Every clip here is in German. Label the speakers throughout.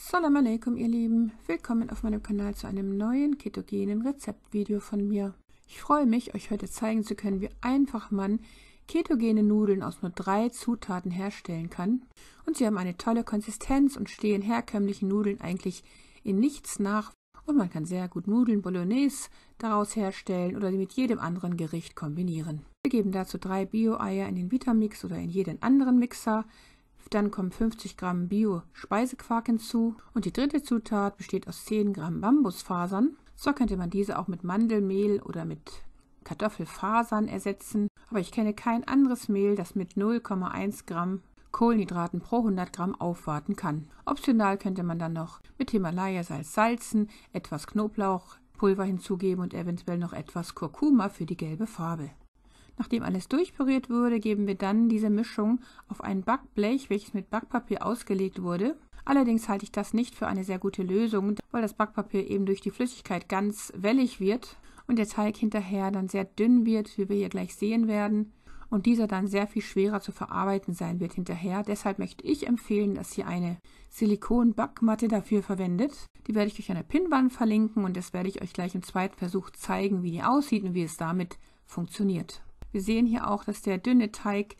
Speaker 1: Salam alaikum ihr Lieben, willkommen auf meinem Kanal zu einem neuen ketogenen Rezeptvideo von mir. Ich freue mich, euch heute zeigen zu können, wie einfach man ketogene Nudeln aus nur drei Zutaten herstellen kann. Und sie haben eine tolle Konsistenz und stehen herkömmlichen Nudeln eigentlich in nichts nach. Und man kann sehr gut Nudeln Bolognese daraus herstellen oder sie mit jedem anderen Gericht kombinieren. Wir geben dazu drei Bio-Eier in den Vitamix oder in jeden anderen Mixer. Dann kommen 50 Gramm Bio-Speisequark hinzu und die dritte Zutat besteht aus 10 Gramm Bambusfasern. So könnte man diese auch mit Mandelmehl oder mit Kartoffelfasern ersetzen, aber ich kenne kein anderes Mehl, das mit 0,1 Gramm Kohlenhydraten pro 100 Gramm aufwarten kann. Optional könnte man dann noch mit Himalaya-Salz salzen, etwas Knoblauchpulver hinzugeben und eventuell noch etwas Kurkuma für die gelbe Farbe. Nachdem alles durchpüriert wurde, geben wir dann diese Mischung auf ein Backblech, welches mit Backpapier ausgelegt wurde. Allerdings halte ich das nicht für eine sehr gute Lösung, weil das Backpapier eben durch die Flüssigkeit ganz wellig wird und der Teig hinterher dann sehr dünn wird, wie wir hier gleich sehen werden, und dieser dann sehr viel schwerer zu verarbeiten sein wird hinterher. Deshalb möchte ich empfehlen, dass ihr eine Silikon-Backmatte dafür verwendet. Die werde ich durch eine Pinnwand verlinken und das werde ich euch gleich im zweiten Versuch zeigen, wie die aussieht und wie es damit funktioniert. Wir sehen hier auch, dass der dünne Teig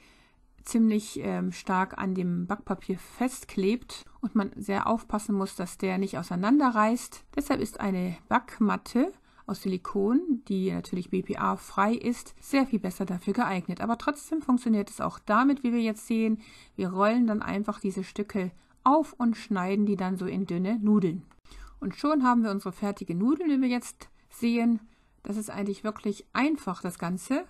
Speaker 1: ziemlich ähm, stark an dem Backpapier festklebt und man sehr aufpassen muss, dass der nicht auseinanderreißt. Deshalb ist eine Backmatte aus Silikon, die natürlich BPA-frei ist, sehr viel besser dafür geeignet. Aber trotzdem funktioniert es auch damit, wie wir jetzt sehen. Wir rollen dann einfach diese Stücke auf und schneiden die dann so in dünne Nudeln. Und schon haben wir unsere fertige Nudeln, wie wir jetzt sehen. Das ist eigentlich wirklich einfach, das Ganze.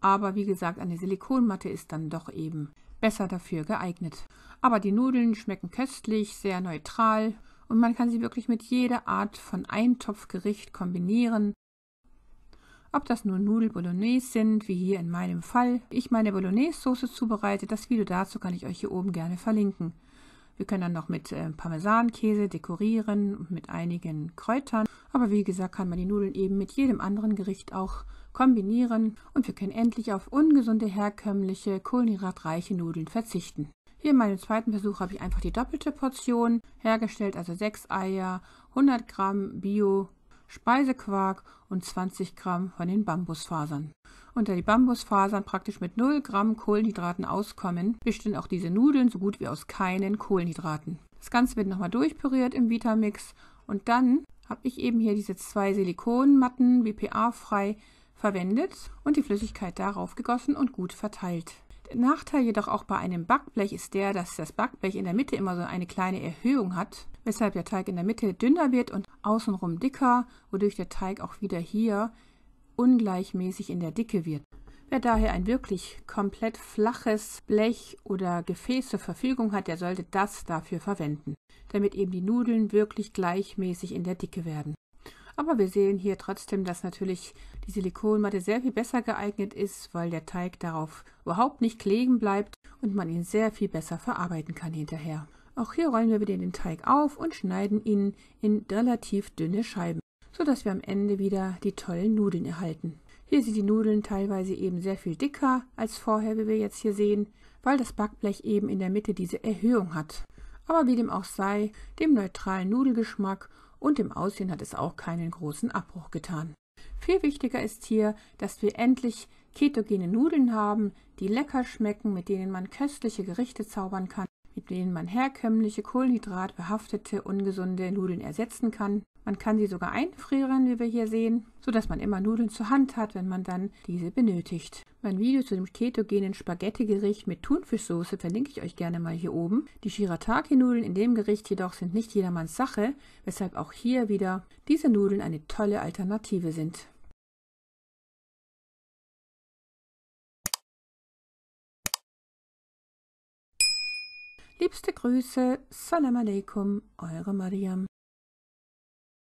Speaker 1: Aber wie gesagt, eine Silikonmatte ist dann doch eben besser dafür geeignet. Aber die Nudeln schmecken köstlich, sehr neutral und man kann sie wirklich mit jeder Art von Eintopfgericht kombinieren. Ob das nun Nudel Bolognese sind, wie hier in meinem Fall. Ich meine Bolognese-Soße zubereite, das Video dazu kann ich euch hier oben gerne verlinken. Wir können dann noch mit äh, Parmesankäse dekorieren und mit einigen Kräutern. Aber wie gesagt, kann man die Nudeln eben mit jedem anderen Gericht auch kombinieren und wir können endlich auf ungesunde, herkömmliche, kohlenhydratreiche Nudeln verzichten. Hier in meinem zweiten Versuch habe ich einfach die doppelte Portion hergestellt, also 6 Eier, 100 Gramm Bio Speisequark und 20 Gramm von den Bambusfasern. Und da die Bambusfasern praktisch mit 0 Gramm Kohlenhydraten auskommen, bestehen auch diese Nudeln so gut wie aus keinen Kohlenhydraten. Das Ganze wird nochmal durchpüriert im Vitamix und dann habe ich eben hier diese zwei Silikonmatten BPA-frei verwendet und die Flüssigkeit darauf gegossen und gut verteilt. Der Nachteil jedoch auch bei einem Backblech ist der, dass das Backblech in der Mitte immer so eine kleine Erhöhung hat, weshalb der Teig in der Mitte dünner wird und außenrum dicker, wodurch der Teig auch wieder hier ungleichmäßig in der Dicke wird. Wer daher ein wirklich komplett flaches Blech oder Gefäß zur Verfügung hat, der sollte das dafür verwenden, damit eben die Nudeln wirklich gleichmäßig in der Dicke werden. Aber wir sehen hier trotzdem, dass natürlich die Silikonmatte sehr viel besser geeignet ist, weil der Teig darauf überhaupt nicht kleben bleibt und man ihn sehr viel besser verarbeiten kann hinterher. Auch hier rollen wir wieder den Teig auf und schneiden ihn in relativ dünne Scheiben, sodass wir am Ende wieder die tollen Nudeln erhalten. Hier sind die Nudeln teilweise eben sehr viel dicker als vorher, wie wir jetzt hier sehen, weil das Backblech eben in der Mitte diese Erhöhung hat. Aber wie dem auch sei, dem neutralen Nudelgeschmack und im Aussehen hat es auch keinen großen Abbruch getan. Viel wichtiger ist hier, dass wir endlich ketogene Nudeln haben, die lecker schmecken, mit denen man köstliche Gerichte zaubern kann, mit denen man herkömmliche, kohlenhydratbehaftete, ungesunde Nudeln ersetzen kann. Man kann sie sogar einfrieren, wie wir hier sehen, sodass man immer Nudeln zur Hand hat, wenn man dann diese benötigt. Mein Video zu dem ketogenen Spaghetti-Gericht mit Thunfischsoße verlinke ich euch gerne mal hier oben. Die Shirataki-Nudeln in dem Gericht jedoch sind nicht jedermanns Sache, weshalb auch hier wieder diese Nudeln eine tolle Alternative sind. Liebste Grüße, Salam alaikum, eure Mariam.